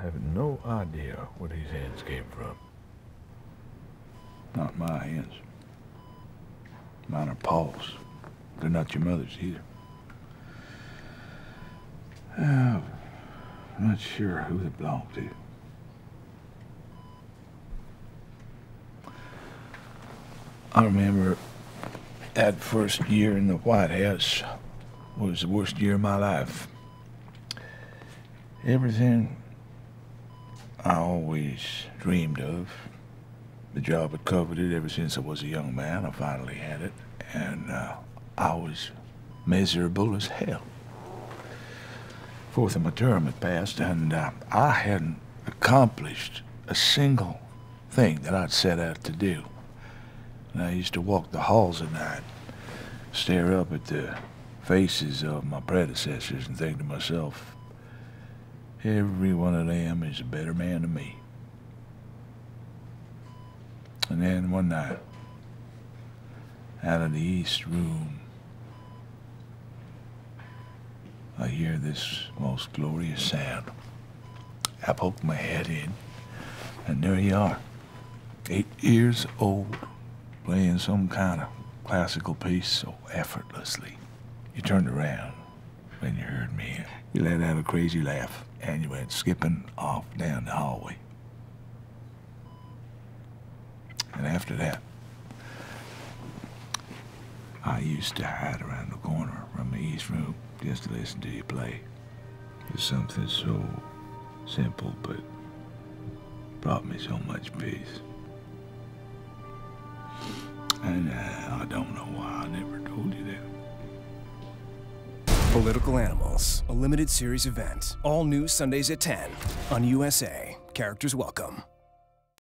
I have no idea where these hands came from. Not my hands. Mine are Paul's. They're not your mother's either. Oh, I'm not sure who they belong to. I remember that first year in the White House was the worst year of my life. Everything I always dreamed of, the job had coveted ever since I was a young man. I finally had it, and uh, I was miserable as hell. Fourth of my term had passed, and uh, I hadn't accomplished a single thing that I'd set out to do. And I used to walk the halls at night, stare up at the faces of my predecessors, and think to myself, every one of them is a better man than me. And then one night, out of the east room, I hear this most glorious sound. I poke my head in, and there you are, eight years old, playing some kind of classical piece so effortlessly. You turned around when you heard me. You let out a crazy laugh, and you went skipping off down the hallway. And after that, I used to hide around the corner from the east room just to listen to you play. It's something so simple, but brought me so much peace. And uh, I don't know Political Animals, a limited series event. All new Sundays at 10 on USA. Characters welcome.